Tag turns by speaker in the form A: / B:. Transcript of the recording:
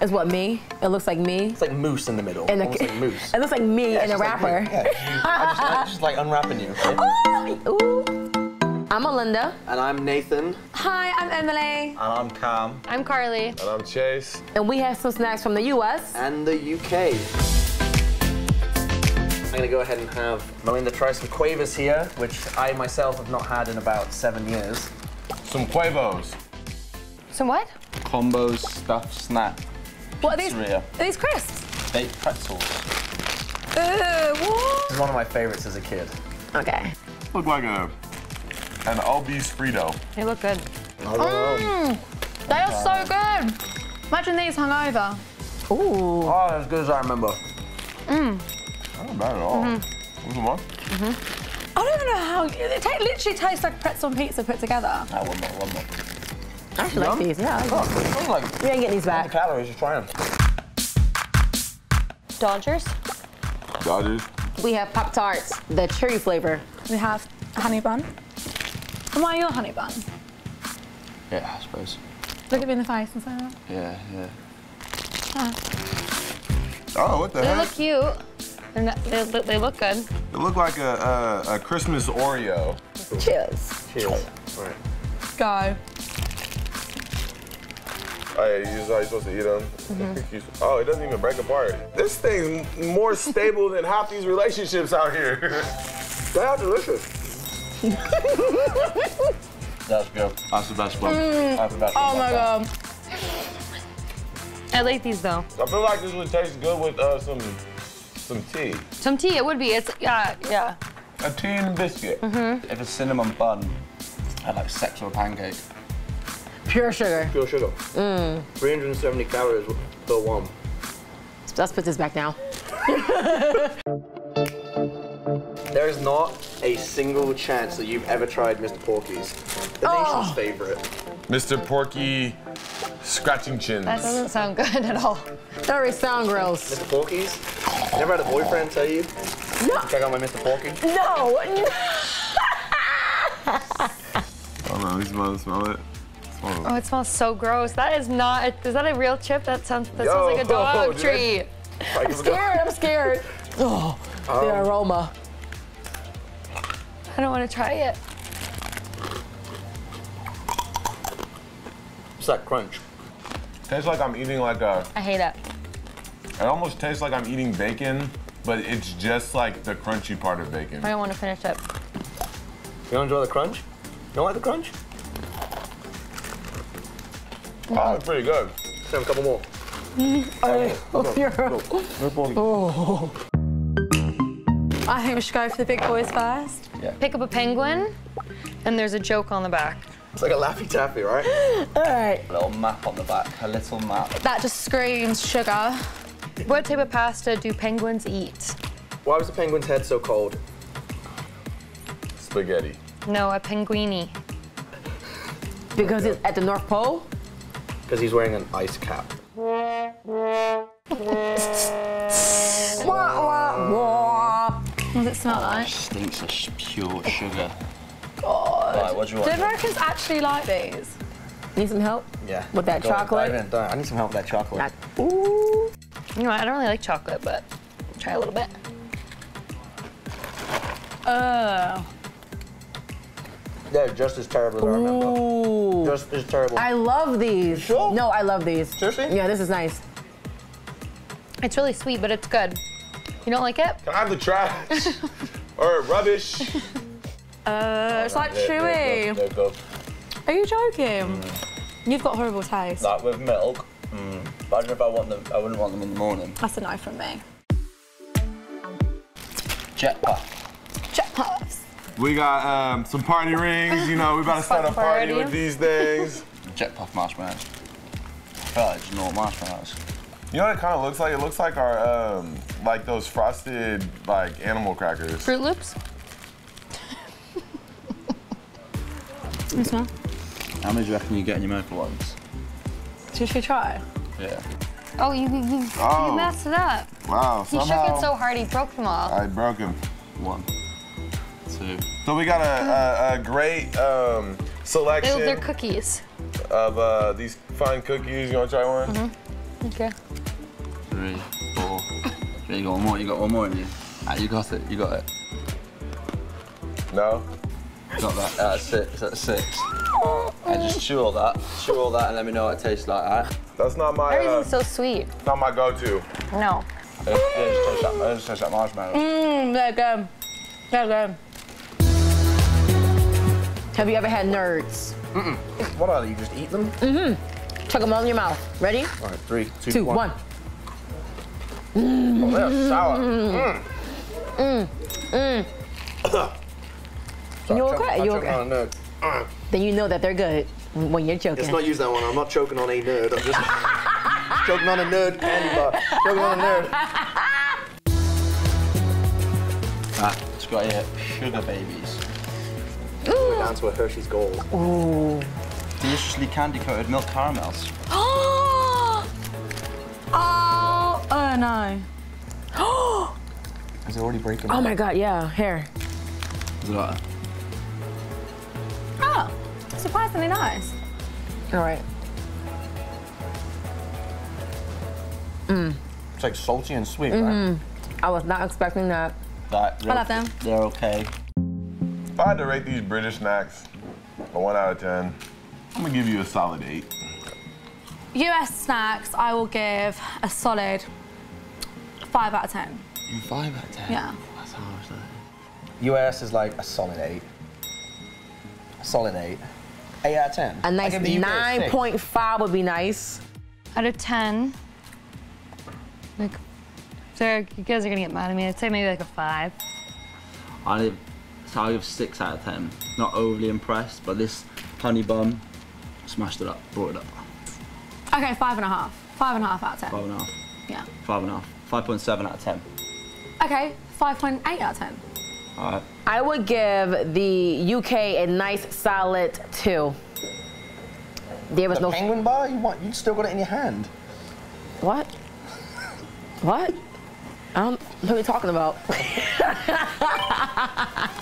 A: Is what me? It looks like me.
B: It's like moose in the middle.
A: And the-
B: like moose.
A: It looks like me
B: Yeah,
A: and a
B: it's just like Yeah, you- I just, I just like unwrapping you. okay?
A: Oh, ooh. I'm Melinda.
B: And I'm Nathan.
C: Hi, I'm Emily.
D: And I'm Cam.
C: I'm Carly.
E: And I'm Chase.
A: And we have some snacks from the US.
B: And the UK. I'm gonna go ahead and have Melinda try some quavers here, which I myself have not had in about seven years.
E: Some Quavos.
C: Some what?
D: Combos stuffed snack.
C: What are these?
D: Pizzeria.
C: Are these crisps?
D: Baked pretzels.
C: Ooh, what?
B: This is one of my favorites as a kid.
A: Okay.
E: Look like a an obese Frito.
C: They look good.
B: Oh,
C: They are so good. Imagine these hungover.
A: Ooh.
B: oh as good as I remember. Mmm.
E: Not bad at all.
C: Mm-hmm.
E: Want some more?
C: I don't even know how it literally tastes like pretzel and pizza put together.
D: Ah, one more, one more.
A: I actually oh, like these. Yeah. I like
B: Oh,
A: these.
B: like
A: We ain't getting these back.
B: calories, just try them.
C: Dodgers.
E: Dodgers.
A: We have Pop Tarts, the cherry flavor.
C: We have honey bun. And why your honey bun?
D: Yeah, I suppose.
C: Look at me in the face and say that.
D: Yeah, yeah.
E: Oh, what the hell?
C: They
E: heck?
C: look cute. They're not, they, look- they look good.
E: It looked like a, a, a Christmas Oreo.
A: Cheers.
B: Cheers. All right.
C: Go.
E: Oh, yeah, you just how you're supposed to eat them.
C: Mm-hmm.
E: Oh, it doesn't even break apart. This thing's more stable than half these relationships out here.
B: They are delicious.
D: That's good. That's the best one. That's the best one.
C: Oh my god. I like these though.
E: I feel like this would taste good with uh, some some tea.
C: Some tea, it would be. It's yeah, yeah.
E: A tea and biscuit.
C: Mm-hmm.
D: If a cinnamon bun had like sex or pancake.
A: Pure sugar.
B: Pure sugar. Mm. 370 calories per one.
A: Let's put this back now.
B: There is not a single chance that you've ever tried Mr. Porky's, the nation's oh. favorite.
E: Mr. Porky scratching chins.
C: That doesn't sound good at all.
A: Sorry, sound gross.
B: Mr. Porky's? Never had a boyfriend tell you?
A: No.
B: Check out my Mr. Porky.
A: No.
E: Oh no, you smell it, smell it. Smell it.
C: Oh, it smells so gross. That is not. Is that a real chip? That sounds. That
E: Yo,
C: sounds like a dog
E: dude.
C: treat.
B: Like,
A: scared. I'm scared. Oh, the um, aroma.
C: I don't want to try it.
B: It's that crunch.
E: Tastes like I'm eating like a.
C: I hate it.
E: It almost tastes like I'm eating bacon, but it's just like the crunchy part of bacon.
C: I don't want to finish it.
B: You don't enjoy the crunch? You don't like the crunch?
E: Oh, it's pretty good.
B: Let's have a couple more. Oh, oh.
C: I think we should go for the big boys first.
D: Yeah.
C: Pick up a penguin, and there's a joke on the back.
B: It's like a Laffy Taffy, right?
A: All right.
D: A little map on the back, a little map.
C: That just screams sugar. What type of pasta do penguins eat?
B: Why was the penguin's head so cold?
E: Spaghetti.
C: No, a penguini.
A: Because it's at the North Pole.
B: Because he's wearing an ice cap.
C: What does it smell like?
D: It Stinks of pure sugar. God. Right, what do you
C: Do? Americans actually like these?
A: Need some help?
B: Yeah.
A: With that
B: Go on,
A: chocolate?
B: dive in, dive- I need some help with that chocolate.
A: Not- Ooh.
C: You know what? I don't really like chocolate, but try a little bit. Oh.
B: They're just as terrible as I remember. Just as terrible.
A: I love these.
B: sure?
A: No, I love these.
B: Seriously?
A: Yeah, this is nice.
C: It's really sweet, but it's good. You don't like it?
E: Can I have the trash? or rubbish?
C: Uh, it's like
D: They're- They're good. They're good.
C: Are you joking? You've got horrible taste.
D: Like with milk. Mm. But I don't know if I want them. I wouldn't want them in the morning.
C: That's a no from me.
D: Jetpack.
C: Jet puffs.
E: We got um, some party rings. You know, we about to start a party
C: party.
E: with these things.
D: puff marshmallows. I feel like it's normal marshmallows.
E: You know what it kind of looks like? It looks like our, um, like those frosted, like animal crackers.
C: Froot Loops. you smell?
D: How many do you reckon you get in your mouth at once?
C: Should we try?
D: Yeah.
C: Oh, you, you, you,
E: Oh.
C: you messed it up.
E: Wow,
C: He
E: somehow
C: shook it so hard he broke them all.
E: I broke him.
D: One. Two.
E: So we got a, a, a great um, selection
C: they're cookies.
E: of uh, these fine cookies. You want to try one?
C: Okay.
D: Three, four. You got one more. You got one more in you. Ah, you got it. You got it.
E: No?
D: You got that. That's six. That's six. And just chew all that. Chew all that and let me know what it tastes like. Alright.
E: That's not my uh,
C: Everything's so sweet.
E: not my go-to.
C: No.
D: Yeah, just taste that. Just taste that marshmallow.
C: Mmm, they're good. They're good.
A: Have you ever had nerds?
B: What are they? You just eat them? Mm-hmm.
A: Chuck them all in your mouth. Ready?
B: All right, three, two,
A: Two, one.
B: Oh, they're sour.
A: You
B: Choke-
A: okay?
B: I'm
A: You
B: choking
A: okay?
B: on a nerd. Uh,
A: Then you know that they're good when you're joking.
B: Let's not use that one. I'm not choking on a nerd. I'm just choking on a nerd candy bar. Choking on a nerd.
D: Ah, it's got here. Sugar babies.
B: We're down to a Hershey's Gold. Ooh.
D: Deliciously candy coated milk caramels.
C: Oh, oh, oh no.
B: Is it already breaking?
A: oh my god, yeah. Here.
D: Is it like
C: Oh, surprisingly nice.
A: All right. Mm.
B: It's like salty and sweet, right? Mm-hmm.
A: I was not expecting that.
D: that?
C: I love them.
D: They're okay.
E: If I had to rate these British snacks a one out of ten, I'm gonna give you a solid eight.
C: US snacks, I will give a solid five out of ten.
D: Five out of ten.
C: Yeah.
D: That's harsh. That.
B: US is like a solid eight. A solid eight. Eight out of ten.
A: A
B: I
A: nice
B: give the UK a
A: 9.5 would be nice.
C: Out of ten, like, so you guys are gonna get mad at me. I'd say maybe like a five.
D: I give, so I'll give six out of ten. Not overly impressed, but this honey bun smashed it up, brought it up.
C: Okay, five and a half. Five and a half out of ten.
D: Five and a half.
C: Yeah.
D: Five and a half. Five point seven out of ten.
C: Okay, five point eight out of ten.
D: All right.
A: I would give the UK a nice solid two. There was
B: The
A: no.
B: penguin bar? You want? You still got it in your hand.
A: What? What? I don't know what you're talking about.